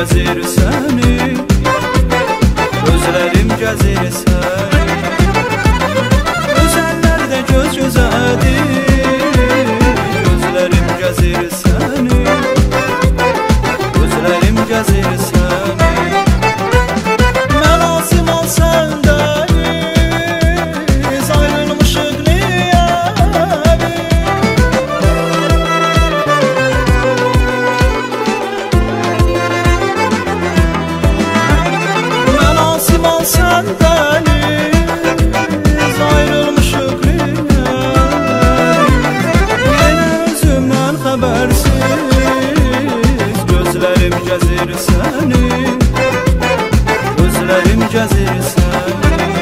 gəzir səni Gözlərim gəzir səni Gözəllər də göz gözədir Gözlərim gəzir səni Gözlərim gəzir səni Gözlərim gəzir səni Gözlərim gəzir səni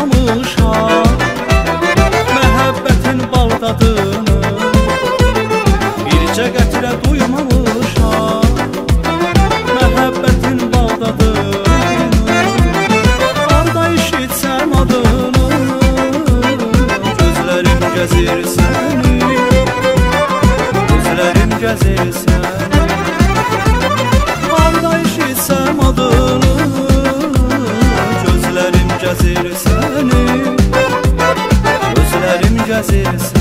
anlamışam Məhəbbətin bal dadını Bircə qətirə duymamışam Məhəbbətin bal dadını Harda işitsəm adını Gözlərim gəzir səni Gözlərim gəzir səni. faces